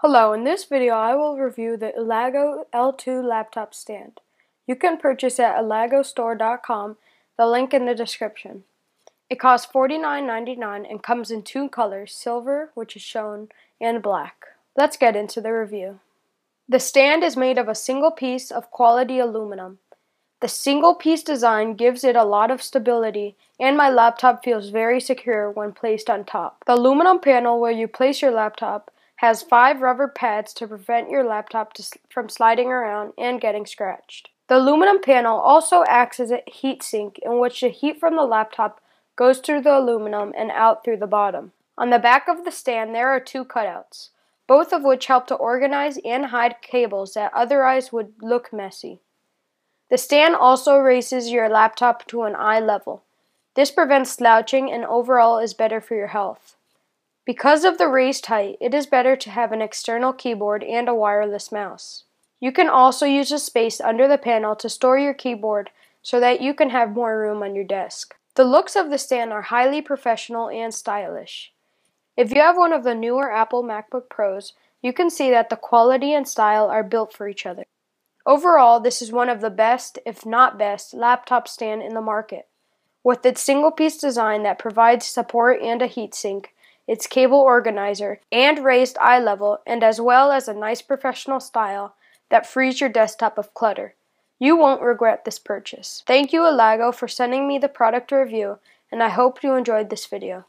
Hello, in this video I will review the Elago L2 laptop stand. You can purchase at elagostore.com, the link in the description. It costs $49.99 and comes in two colors, silver, which is shown, and black. Let's get into the review. The stand is made of a single piece of quality aluminum. The single piece design gives it a lot of stability and my laptop feels very secure when placed on top. The aluminum panel where you place your laptop has five rubber pads to prevent your laptop to from sliding around and getting scratched. The aluminum panel also acts as a heat sink in which the heat from the laptop goes through the aluminum and out through the bottom. On the back of the stand there are two cutouts, both of which help to organize and hide cables that otherwise would look messy. The stand also raises your laptop to an eye level. This prevents slouching and overall is better for your health. Because of the raised height, it is better to have an external keyboard and a wireless mouse. You can also use the space under the panel to store your keyboard so that you can have more room on your desk. The looks of the stand are highly professional and stylish. If you have one of the newer Apple MacBook Pros, you can see that the quality and style are built for each other. Overall, this is one of the best, if not best, laptop stand in the market. With its single piece design that provides support and a heatsink, its cable organizer, and raised eye level, and as well as a nice professional style that frees your desktop of clutter. You won't regret this purchase. Thank you Elago for sending me the product review, and I hope you enjoyed this video.